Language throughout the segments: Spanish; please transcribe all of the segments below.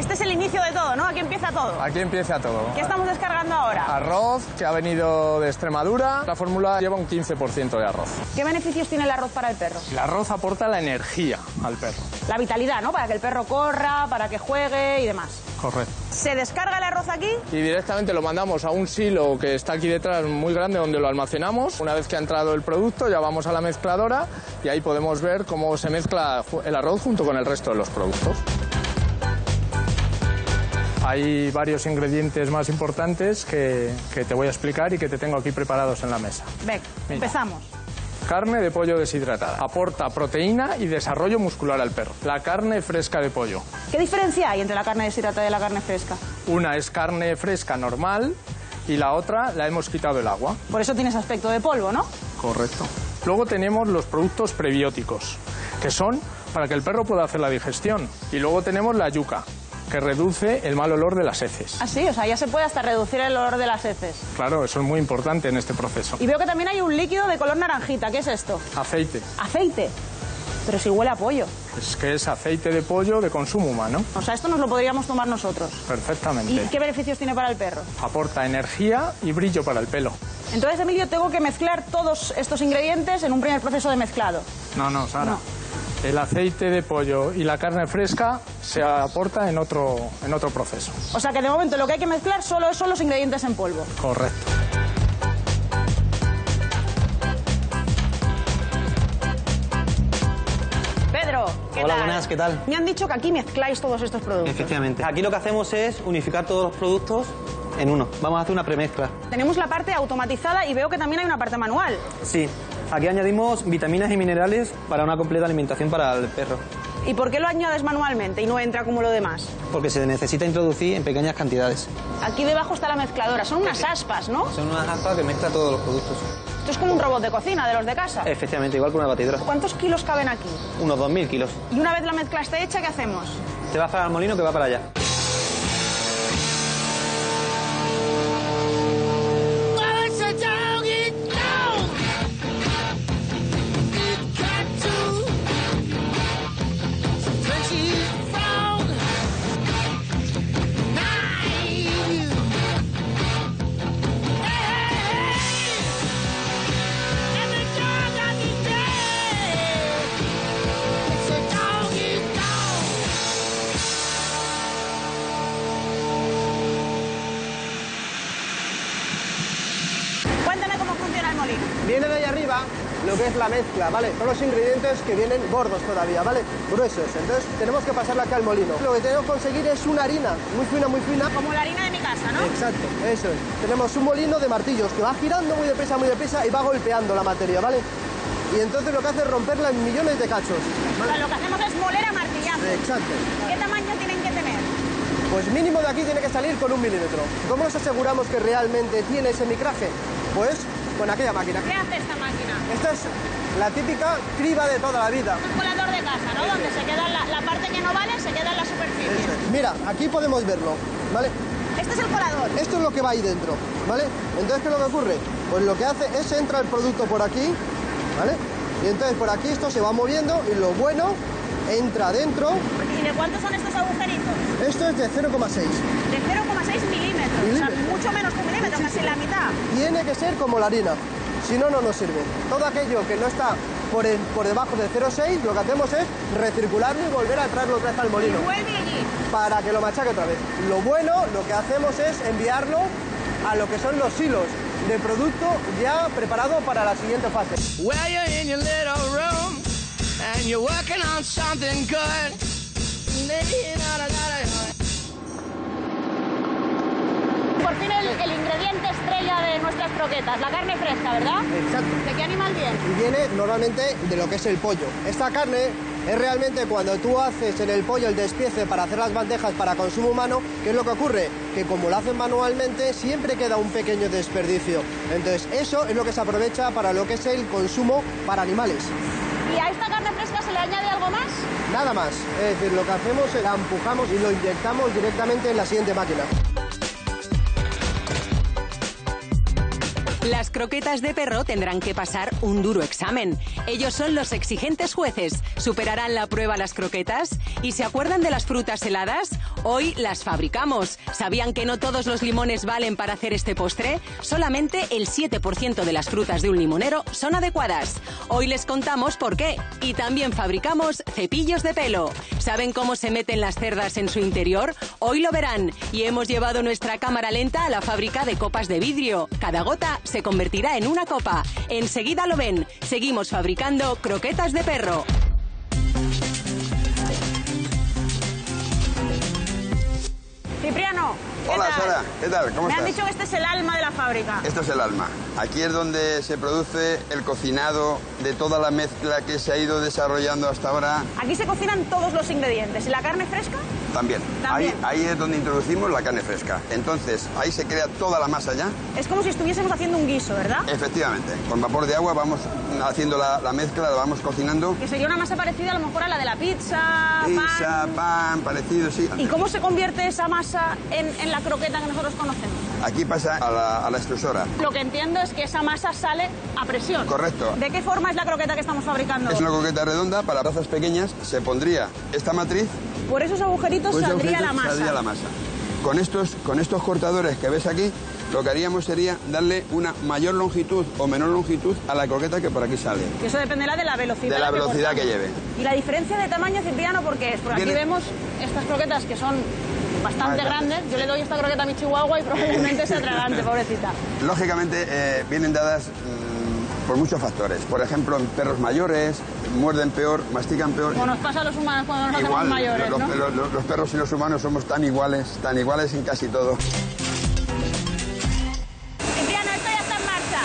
Este es el inicio de todo, ¿no? Aquí empieza todo. Aquí empieza todo. ¿Qué estamos descargando ahora? Arroz, que ha venido de Extremadura. La fórmula lleva un 15% de arroz. ¿Qué beneficios tiene el arroz para el perro? El arroz aporta la energía al perro. La vitalidad, ¿no? Para que el perro corra, para que juegue y demás. Correcto. ¿Se descarga el arroz aquí? Y directamente lo mandamos a un silo que está aquí detrás muy grande donde lo almacenamos. Una vez que ha entrado el producto ya vamos a la mezcladora y ahí podemos ver cómo se mezcla el arroz junto con el resto de los productos. Hay varios ingredientes más importantes que, que te voy a explicar y que te tengo aquí preparados en la mesa. Ven, empezamos. Carne de pollo deshidratada. Aporta proteína y desarrollo muscular al perro. La carne fresca de pollo. ¿Qué diferencia hay entre la carne deshidratada y la carne fresca? Una es carne fresca normal y la otra la hemos quitado el agua. Por eso tienes aspecto de polvo, ¿no? Correcto. Luego tenemos los productos prebióticos, que son para que el perro pueda hacer la digestión. Y luego tenemos la yuca, que reduce el mal olor de las heces. Ah, sí, o sea, ya se puede hasta reducir el olor de las heces. Claro, eso es muy importante en este proceso. Y veo que también hay un líquido de color naranjita. ¿Qué es esto? Aceite. Aceite. Pero si huele a pollo. Es que es aceite de pollo de consumo humano. O sea, esto nos lo podríamos tomar nosotros. Perfectamente. ¿Y qué beneficios tiene para el perro? Aporta energía y brillo para el pelo. Entonces, Emilio, tengo que mezclar todos estos ingredientes en un primer proceso de mezclado. No, no, Sara. El aceite de pollo y la carne fresca se aporta en otro, en otro proceso. O sea que de momento lo que hay que mezclar solo son los ingredientes en polvo. Correcto. Pedro, ¿qué Hola, tal? buenas, ¿qué tal? Me han dicho que aquí mezcláis todos estos productos. Efectivamente. Aquí lo que hacemos es unificar todos los productos en uno. Vamos a hacer una premezcla. Tenemos la parte automatizada y veo que también hay una parte manual. Sí. Aquí añadimos vitaminas y minerales para una completa alimentación para el perro. ¿Y por qué lo añades manualmente y no entra como lo demás? Porque se necesita introducir en pequeñas cantidades. Aquí debajo está la mezcladora. Son unas aspas, ¿no? Son unas aspas que mezcla todos los productos. Esto es como un robot de cocina, de los de casa. Efectivamente, igual que una batidora. ¿Cuántos kilos caben aquí? Unos 2.000 kilos. Y una vez la mezcla esté hecha, ¿qué hacemos? Te vas para el molino que va para allá. Lo que es la mezcla, ¿vale? Son los ingredientes que vienen gordos todavía, ¿vale? Gruesos. Entonces tenemos que pasarla acá al molino. Lo que tenemos que conseguir es una harina muy fina, muy fina. Como la harina de mi casa, ¿no? Exacto, eso es. Tenemos un molino de martillos que va girando muy deprisa, muy deprisa y va golpeando la materia, ¿vale? Y entonces lo que hace es romperla en millones de cachos. O sea, lo que hacemos es moler a martillazo. Exacto. ¿Qué tamaño tienen que tener? Pues mínimo de aquí tiene que salir con un milímetro. ¿Cómo nos aseguramos que realmente tiene ese micraje? Pues con aquella máquina. ¿Qué hace esta máquina? Esta es la típica criba de toda la vida. Un colador de casa, ¿no? Donde se queda la, la parte que no vale, se queda en la superficie. Mira, aquí podemos verlo, ¿vale? Este es el colador. Esto es lo que va ahí dentro, ¿vale? Entonces, ¿qué es lo que ocurre? Pues lo que hace es entra el producto por aquí, ¿vale? Y entonces por aquí esto se va moviendo y lo bueno entra dentro. ¿Y de cuántos son estos agujeritos? Esto es de 0,6. De 0,6 milímetros. O sea, Milímetros. mucho menos que un milímetro, casi la mitad. Tiene que ser como la harina, si no, no nos sirve. Todo aquello que no está por, el- por debajo de 0,6, lo que hacemos es recircularlo y volver a traerlo otra vez al molino. Vuelve allí. para que lo machaque otra vez. Lo bueno, lo que hacemos es enviarlo a lo que son los hilos de producto ya preparado para la siguiente fase. And you're working on something good. Por fin el, el ingrediente estrella de nuestras croquetas, la carne fresca, ¿verdad? Exacto. ¿De qué animal viene? Viene normalmente de lo que es el pollo. Esta carne es realmente cuando tú haces en el pollo el despiece para hacer las bandejas para consumo humano, ¿qué es lo que ocurre? Que como lo hacen manualmente siempre queda un pequeño desperdicio. Entonces eso es lo que se aprovecha para lo que es el consumo para animales. ¿Y a esta carne fresca se le añade algo más? Nada más. Es decir, lo que hacemos es la empujamos y lo inyectamos directamente en la siguiente máquina. Las croquetas de perro tendrán que pasar un duro examen. Ellos son los exigentes jueces. ¿Superarán la prueba las croquetas? ¿Y se acuerdan de las frutas heladas? Hoy las fabricamos. ¿Sabían que no todos los limones valen para hacer este postre? Solamente el 7% de las frutas de un limonero son adecuadas. Hoy les contamos por qué. Y también fabricamos cepillos de pelo. ¿Saben cómo se meten las cerdas en su interior? Hoy lo verán. Y hemos llevado nuestra cámara lenta a la fábrica de copas de vidrio. Cada gota se convertirá en una copa. Enseguida lo ven. Seguimos fabricando croquetas de perro. Cipriano, ¿qué Hola tal? Sara, ¿qué tal? ¿Cómo Me han estás? dicho que este es el alma de la fábrica. Esto es el alma. Aquí es donde se produce el cocinado de toda la mezcla que se ha ido desarrollando hasta ahora Aquí se cocinan todos los ingredientes. ¿Y la carne fresca? también. También. Ahí, ahí es donde introducimos la carne fresca. Entonces, ahí se crea toda la masa ya. Es como si estuviésemos haciendo un guiso, ¿verdad? Efectivamente, con vapor de agua vamos haciendo la, la mezcla, la vamos cocinando. Que sería una masa parecida a lo mejor a la de la pizza, Pizza, pan. pan, parecido, sí. ¿Y cómo se convierte esa masa en, en la croqueta que nosotros conocemos? Aquí pasa a la, a la extrusora. Lo que entiendo es que esa masa sale a presión. Correcto. ¿De qué forma es la croqueta que estamos fabricando? Es una coqueta redonda, para tazas pequeñas se pondría esta matriz Por esos agujeritos saldría la masa. saldría la masa. Con estos, con estos cortadores que ves aquí, lo que haríamos sería darle una mayor longitud o menor longitud a la croqueta que por aquí sale. Que eso dependerá de la velocidad. De la que velocidad que cortamos. lleve. ¿Y la diferencia de tamaño, Cipriano, por qué es? Porque aquí vemos estas croquetas que son bastante grandes. Yo le doy esta croqueta a mi chihuahua y probablemente se atragante, pobrecita. Lógicamente eh, vienen dadas mm, por muchos factores. Por ejemplo, en perros mayores, muerden peor, mastican peor. Como nos pasa a los humanos cuando nos hacemos Igual, mayores, los, ¿no? los- los- los perros y los humanos somos tan iguales, tan iguales en casi todo.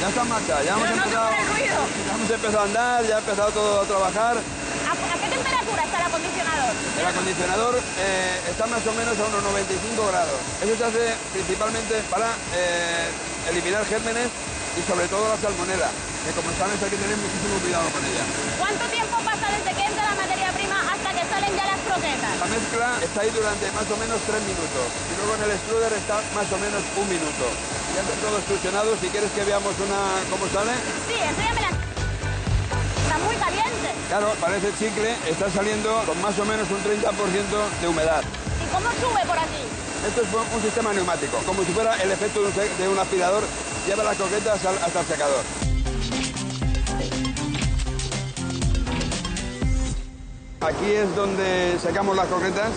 Ya está en marcha. Ya hemos, no empezado, ya hemos empezado a andar, ya ha empezado todo a trabajar. ¿A, a qué temperatura está el acondicionador? El acondicionador eh, está más o menos a unos 95 grados. Eso se hace principalmente para eh, eliminar gérmenes y sobre todo la salmonela, que como sabes hay que tener muchísimo cuidado con ella. ¿Cuánto tiempo pasa desde que entra la materia prima hasta que salen ya las croquetas? La mezcla está ahí durante más o menos 3 minutos y luego en el extruder está más o menos un minuto. Ya está todo extrusionado, si quieres que veamos una cómo sale. Sí, enséñamela. Está muy caliente. Claro, parece chicle, está saliendo con más o menos un 30% de humedad. ¿Y cómo sube por aquí? Esto es un sistema neumático, como si fuera el efecto de un, se- de un aspirador, lleva las croquetas hasta el secador. Aquí es donde sacamos las croquetas,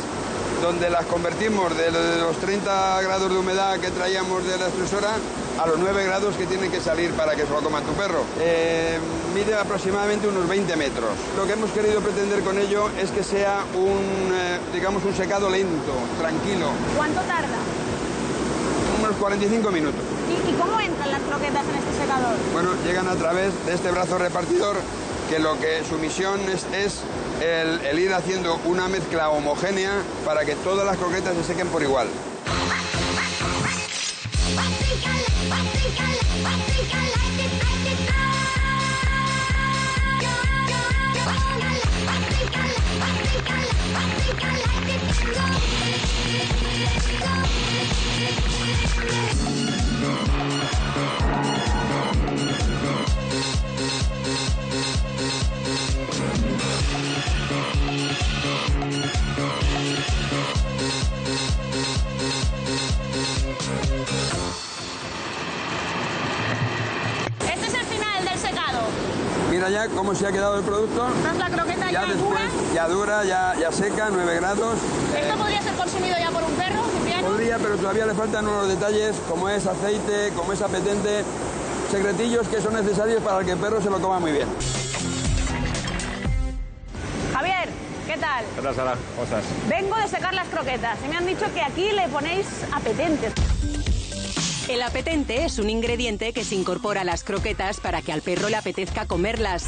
donde las convertimos de los 30 grados de humedad que traíamos de la extrusora a los 9 grados que tienen que salir para que se lo coma tu perro. Eh, mide aproximadamente unos 20 metros. Lo que hemos querido pretender con ello es que sea un, eh, digamos, un secado lento, tranquilo, ¿Cuánto tarda? unos 45 minutos. ¿Y, y cómo entran las croquetas en este secador? Bueno, llegan a través de este brazo repartidor que lo que su misión es, es el, el ir haciendo una mezcla homogénea para que todas las croquetas se sequen por igual. Este Mira ya cómo se ha quedado el producto. La croqueta ya, Ya después, dura. ya dura, ya, ya seca, 9 grados. ¿Esto podría ser consumido ya por un perro, Cipriano? Podría, pero todavía le faltan unos detalles, como es aceite, como es apetente, secretillos que son necesarios para que el perro se lo coma muy bien. Javier, ¿qué tal? ¿Qué tal, Sara? ¿Cómo estás? Vengo de secar las croquetas y me han dicho que aquí le ponéis apetentes. El apetente es un ingrediente que se incorpora a las croquetas para que al perro le apetezca comerlas.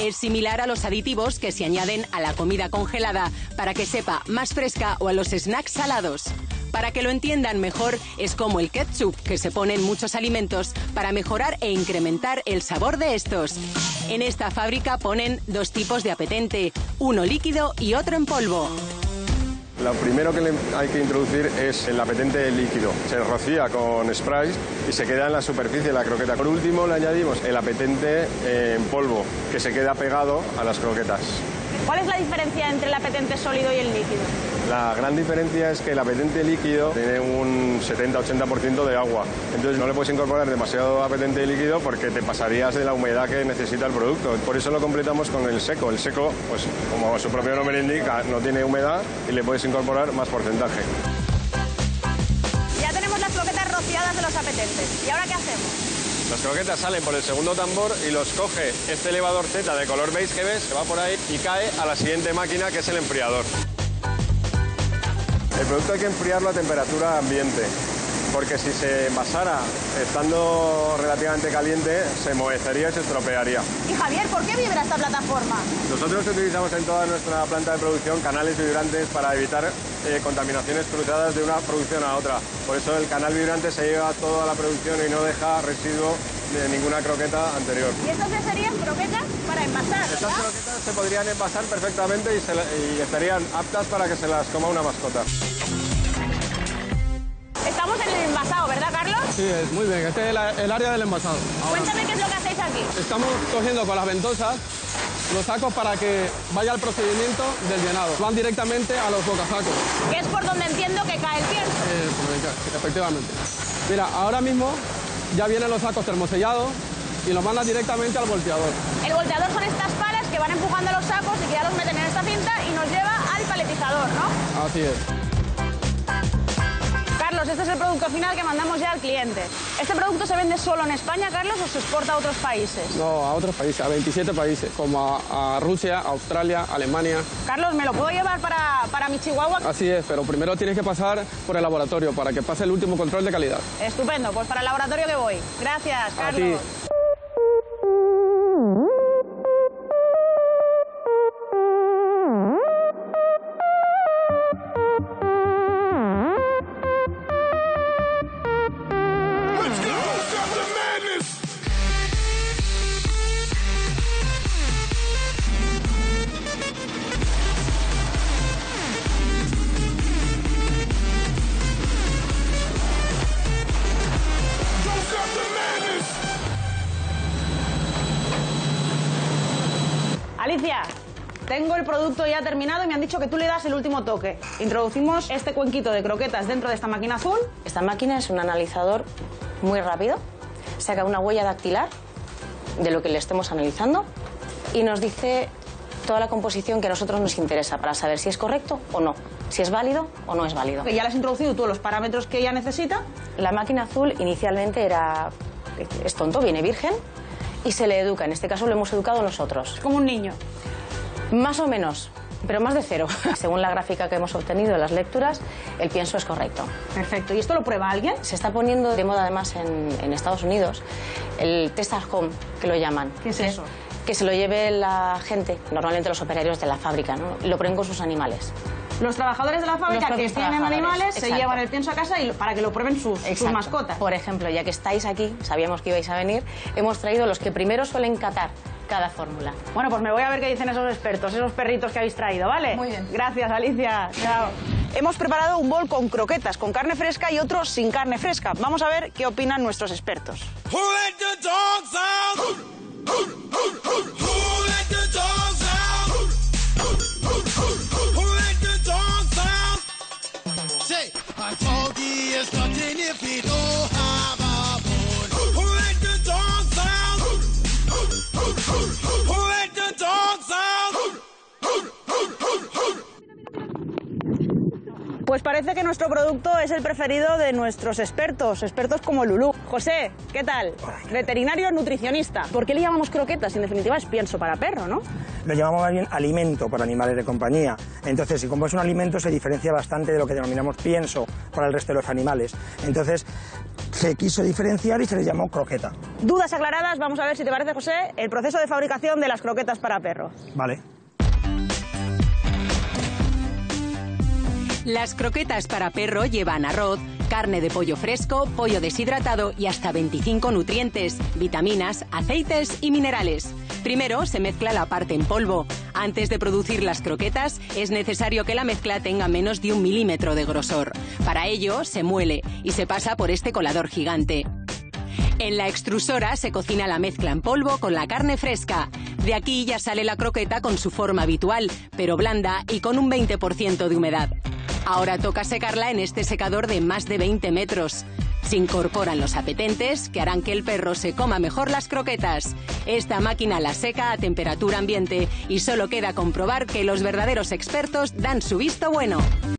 Es similar a los aditivos que se añaden a la comida congelada para que sepa más fresca o a los snacks salados. Para que lo entiendan mejor, es como el ketchup que se pone en muchos alimentos para mejorar e incrementar el sabor de estos. En esta fábrica ponen dos tipos de apetente, uno líquido y otro en polvo. Lo primero que hay que introducir es el apetente líquido. Se rocía con spray y se queda en la superficie de la croqueta. Por último le añadimos el apetente eh, en polvo, que se queda pegado a las croquetas. ¿Cuál es la diferencia entre el apetente sólido y el líquido? La gran diferencia es que el apetente líquido tiene un 70-80% de agua. Entonces no le puedes incorporar demasiado apetente líquido porque te pasarías de la humedad que necesita el producto. Por eso lo completamos con el seco. El seco, pues como su propio nombre indica, no tiene humedad y le puedes incorporar más porcentaje. Ya tenemos las croquetas rociadas de los apetentes. ¿Y ahora qué hacemos? Las croquetas salen por el segundo tambor y los coge este elevador Z de color beige que ves, que va por ahí y cae a la siguiente máquina que es el enfriador. El producto hay que enfriarlo a temperatura ambiente, porque si se envasara estando relativamente caliente, se moecería y se estropearía. Y Javier, ¿por qué vibra esta plataforma? Nosotros utilizamos en toda nuestra planta de producción canales vibrantes para evitar eh, contaminaciones cruzadas de una producción a otra. Por eso el canal vibrante se lleva toda la producción y no deja residuo de ninguna croqueta anterior. ¿Y estas ya serían croquetas para envasar? Estas croquetas se podrían envasar perfectamente y, se la- y estarían aptas para que se las coma una mascota. ¿Verdad, Carlos? Sí, es muy bien. Este es el, el área del envasado. Cuéntame qué es lo que hacéis aquí. estamos cogiendo con las ventosas los sacos para que vaya el procedimiento del llenado. Van directamente a los bocasacos. Que es por donde entiendo que cae el pienso. Eh, efectivamente. Mira, ahora mismo ya vienen los sacos termosellados y los mandan directamente al volteador. El volteador son estas palas que van empujando los sacos y que ya los meten en esta cinta y nos lleva al paletizador, ¿no? Así es. Carlos, este es el producto final que mandamos ya al cliente. ¿Este producto se vende solo en España, Carlos, o se exporta a otros países? No, a otros países, a 27 países, como a, a Rusia, Australia, Alemania. Carlos, ¿me lo puedo llevar para, para mi chihuahua? Así es, pero primero tienes que pasar por el laboratorio para que pase el último control de calidad. Estupendo, pues para el laboratorio que voy. Gracias, A ti. Tengo el producto ya terminado y me han dicho que tú le das el último toque. Introducimos este cuenquito de croquetas dentro de esta máquina azul. Esta máquina es un analizador muy rápido, saca una huella dactilar de lo que le estemos analizando y nos dice toda la composición que a nosotros nos interesa para saber si es correcto o no, si es válido o no es válido. Ya le has introducido todos los parámetros que ella necesita. La máquina azul inicialmente era es tonto, viene virgen y se le educa. En este caso lo hemos educado nosotros. Como un niño. Más o menos, pero más de cero. Según la gráfica que hemos obtenido en las lecturas, el pienso es correcto. Perfecto. ¿Y esto lo prueba alguien? Se está poniendo de moda además en, en Estados Unidos el test at home, que lo llaman. ¿Qué es eso? Que se lo lleve la gente, normalmente los operarios de la fábrica, ¿no? Lo prueben con sus animales. Los trabajadores de la fábrica que tienen animales se llevan el pienso a casa y para que lo prueben sus, sus mascotas. Por ejemplo, ya que estáis aquí, sabíamos que ibais a venir, hemos traído los que primero suelen catar cada fórmula. Bueno, pues me voy a ver qué dicen esos expertos, esos perritos que habéis traído, ¿vale? Muy bien. Gracias, Alicia. Chao. Hemos preparado un bol con croquetas, con carne fresca y otro sin carne fresca. Vamos a ver qué opinan nuestros expertos. Pues parece que nuestro producto es el preferido de nuestros expertos, expertos como Lulú. José, ¿qué tal? Veterinario nutricionista. ¿Por qué le llamamos croquetas? En definitiva es pienso para perro, ¿no? Lo llamamos más bien alimento para animales de compañía. Entonces, y como es un alimento, se diferencia bastante de lo que denominamos pienso para el resto de los animales. Entonces, se quiso diferenciar y se le llamó croqueta. Dudas aclaradas, vamos a ver si te parece, José, el proceso de fabricación de las croquetas para perro. ¿Vale? Las croquetas para perro llevan arroz, carne de pollo fresco, pollo deshidratado y hasta 25 nutrientes, vitaminas, aceites y minerales. Primero se mezcla la parte en polvo. Antes de producir las croquetas, es necesario que la mezcla tenga menos de un milímetro de grosor. Para ello, se muele y se pasa por este colador gigante. En la extrusora se cocina la mezcla en polvo con la carne fresca. De aquí ya sale la croqueta con su forma habitual, pero blanda y con un 20% de humedad. Ahora toca secarla en este secador de más de 20 metros. Se incorporan los apetentes que harán que el perro se coma mejor las croquetas. Esta máquina la seca a temperatura ambiente y solo queda comprobar que los verdaderos expertos dan su visto bueno.